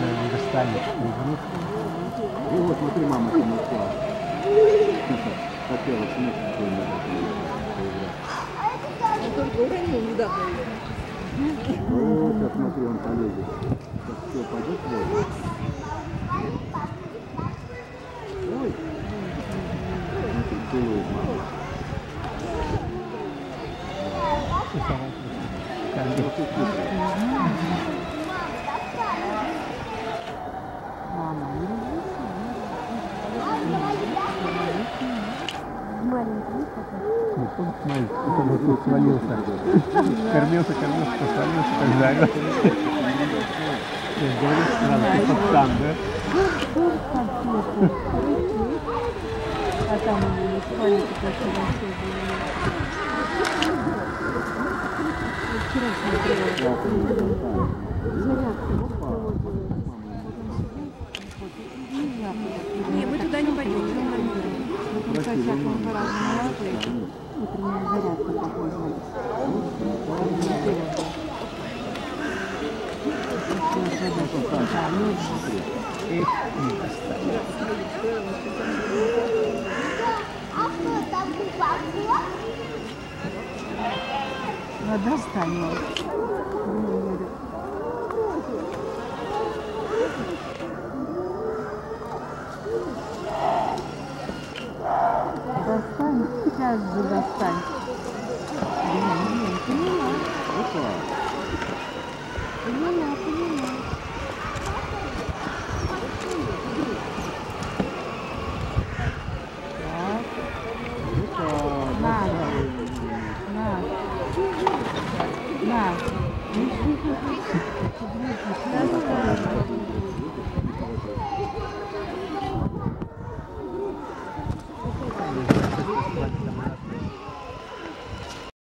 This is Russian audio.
наверное, достанет игрушку. О, смотри, мама ушла. Хотела с мячиком поиграть. Только уронил недавно. О, сейчас смотри, он полезет. Сейчас все, пойдет в воду. Ой. Смотри, целует мама. И сама просто Вот и хитрый. Мама, не Маленький такой. Ну, он, тут свалился. Кормился, кормился, посвалился, как. Я говорю сразу, ты пацан, да? А там у него спальня такая хорошая была. Я Вчера смотрела. Зарядку Ну, там всякому по-разному лапает. Утренняя зарядка такой Эх, не достанет. нас же достань. Блин, поняла. Опа. Поняла, поняла. На. На. На.